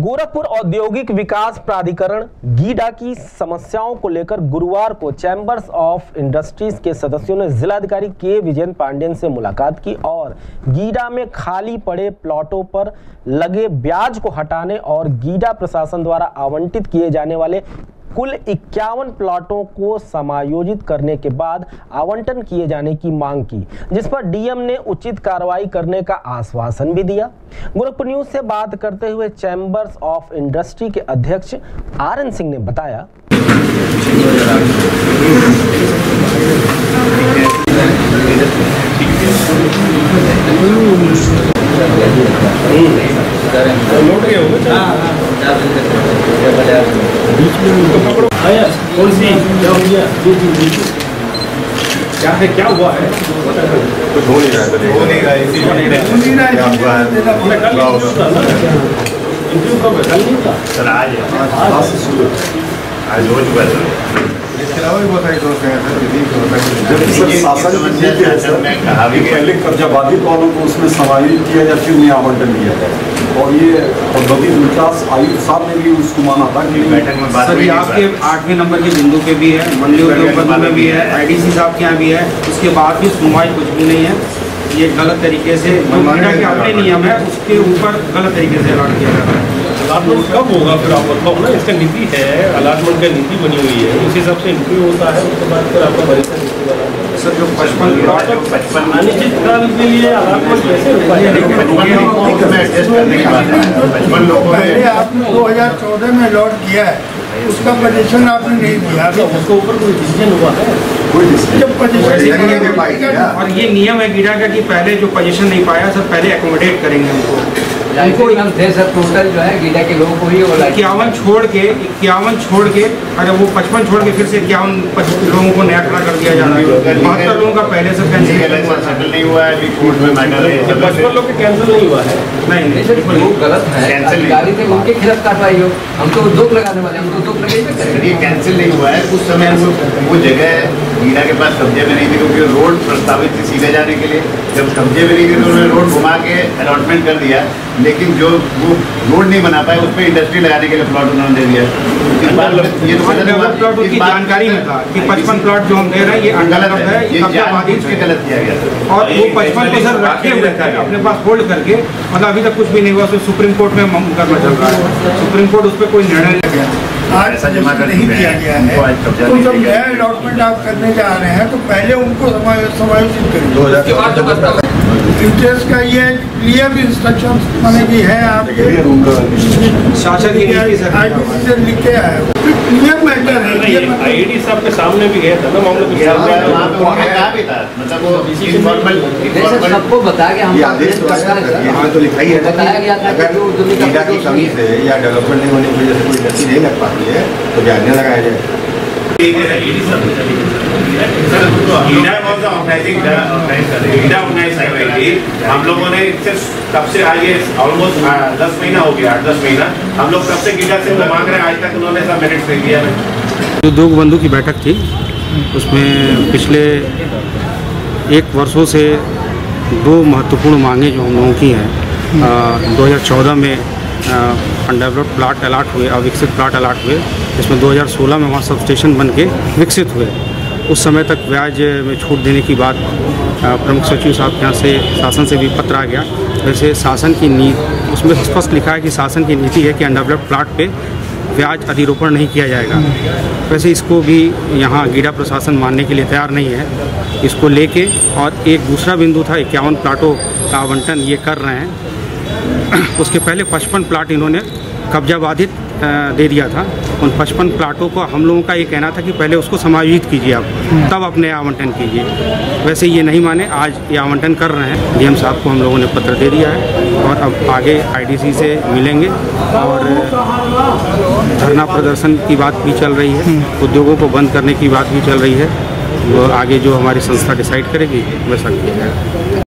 गोरखपुर औद्योगिक विकास प्राधिकरण गीडा की समस्याओं को लेकर गुरुवार को चैंबर्स ऑफ़ इंडस्ट्रीज़ के सदस्यों ने जिलाधिकारी के विजयन पांडेन से मुलाकात की और गीडा में खाली पड़े प्लॉटों पर लगे ब्याज को हटाने और गीडा प्रशासन द्वारा आवंटित किए जाने वाले कुल इक्यावन प्लॉटों को समायोजित करने के बाद आवंटन किए जाने की मांग की, जिस पर डीएम ने उचित कार्रवाई करने का आश्वासन भी दिया। गोरखपुर न्यूज़ से बात करते हुए चैम्बर्स ऑफ़ इंडस्ट्री के अध्यक्ष आर एन सिंह ने बताया। कौन सी क्या हो गया क्या है क्या हुआ है कुछ हो नहीं रहा है हो नहीं रहा है में क्या हुआ है क्या होगा इंटरव्यू कब है कल नहीं था सर आज है आज हो चुका है सर इसके अलावा भी बहुत सारे दोस्त हैं सर यदि हो सकता है जबकि सर ये- शासन ये है मैं पहले कब्जा बाधित वालों को उसमें समायोजित किया जाए फिर उन्हें आवंटन दिया जाए और ये औद्योगिक विकास आयुक्त साहब ने भी उसको माना था कि बैठक में बात सर ये आपके आठवें नंबर के बिंदु पे भी है मंडी उद्योग बंधु में भी है आईडीसी साहब के यहाँ भी है उसके बाद भी सुनवाई कुछ भी नहीं है। ये गलत तरीके से जो मनमानी के अपने नियम है उसके ऊपर गलत तरीके से अलॉट किया जा रहा है। अलाटमेंट कब होगा फिर आप बताओ ना इसका नीति है अलाटमेंट का नीति बनी हुई है उस हिसाब से इंटरव्यू होता है उसके बाद फिर आपका भरोसा सर जो पचपन प्लॉट पचपन अनिश्चित काल के लिए हो में एडजस्ट करने की बात है पचपन लोगों पहले में आपने 2014 में अलॉट किया है उसका पोजीशन आपने नहीं दिया तो ऊपर कोई डिसीज़न हुआ है। और ये नियम है गीडा का कि पहले जो पोजीशन नहीं पाया सर पहले एकोमोडेट करेंगे उनको उनको थे सर टोटल जो है गीडा के लोगों को ही वो इक्यावन छोड़ के इक्यावन छोड़ के अगर वो पचपन छोड़ के फिर से इक्यावन लोगों को नया खड़ा कर दिया जा रहा है। बहत्तर लोगों का पहले से कैंसिल नहीं हुआ है अभी कोर्ट में मैटर है। पचपन लोग कैंसिल नहीं हुआ है नहीं। नहीं सर जो गलत है। अधिकारी थे उनके खिलाफ कार्रवाई हो। हम तो उद्योग लगाने वाले हम तो उद्योग लगे ये कैंसिल नहीं हुआ है। उस समय वो वो जगह मीरा के पास कब्जे में नहीं थी क्योंकि रोड प्रस्तावित थी सीधे जाने के लिए। जब कब्जे में नहीं थी तो उन्होंने रोड घुमा के अलॉटमेंट कर दिया। लेकिन जो वो रोड नहीं बना पाए उस पर इंडस्ट्री लगाने के लिए प्लॉट उन्होंने दे दिया। इस ये तो प्लॉट इस जानकारी में था कि पचपन प्लॉट जो हम दे रहे हैं ये गलत है है ये है। गलत किया गया। और वो पचपन को सर रखे हुए थे अपने पास होल्ड करके मतलब अभी तक कुछ भी नहीं हुआ उसमें सुप्रीम कोर्ट में मुकदमा चल रहा है। सुप्रीम कोर्ट उस पर कोई निर्णय नहीं लिया। आज ऐसा जमा कर नहीं चुके किया गया है। तो जब नया अलॉटमेंट आप करने जा रहे हैं तो पहले उनको समायोजित करिए। दो हज़ार जो इंटरेस्ट का ये क्लियर इंस्ट्रक्शन मैंने भी है आपके। की लिखे आए क्लियर मैटर है। आईडी साहब के सामने भी गया था ना मामला है, मतलब सबको गया ये हम आदेश तो यहाँ तो लिखा ही है था कि कि जो उद्यमी का गीडा की कमी से या डेवलपमेंट नहीं होने की वजह से कोई इंडस्ट्री नहीं लग पाती है तो ध्यान लगाया जाए। थी हम लोगों ने सिर्फ़ कब से आज ये ऑलमोस्ट दस महीना हो गया आठ दस महीना। हम लोग कब से गीडा से मांग रहे हैं आज तक उन्होंने सब मेरिट दे दिया है उद्योग बंधु की बैठक थी उसमें पिछले एक वर्षों से दो महत्वपूर्ण मांगे जो हम लोगों की हैं दो हज़ार चौदह में अनडेवलप्ड प्लाट अलाट हुए अविकसित प्लाट अलाट हुए जिसमें 2016 में वहाँ सब स्टेशन बन के विकसित हुए। उस समय तक ब्याज में छूट देने की बात प्रमुख सचिव साहब के यहाँ से शासन से भी पत्र आ गया। वैसे शासन की नीति उसमें स्पष्ट लिखा है कि शासन की नीति है कि अनडेवलप्ड प्लाट पे ब्याज अधिरोपण नहीं किया जाएगा। वैसे इसको भी यहाँ गीडा प्रशासन मानने के लिए तैयार नहीं है। इसको लेके और एक दूसरा बिंदु था, इक्यावन प्लाटों का आवंटन ये कर रहे हैं। उसके पहले पचपन प्लाट इन्होंने कब्जा बाधित दे दिया था। उन पचपन प्लाटों को हम लोगों का ये कहना था कि पहले उसको समायोजित कीजिए आप, तब अपने आवंटन कीजिए। वैसे ये नहीं माने, आज ये आवंटन कर रहे हैं। डीएम साहब को हम लोगों ने पत्र दे दिया है और अब आगे आईडीसी से मिलेंगे और धरना प्रदर्शन की बात भी चल रही है, उद्योगों को बंद करने की बात भी चल रही है। वो आगे जो हमारी संस्था डिसाइड करेगी, वैसा किया जाएगा।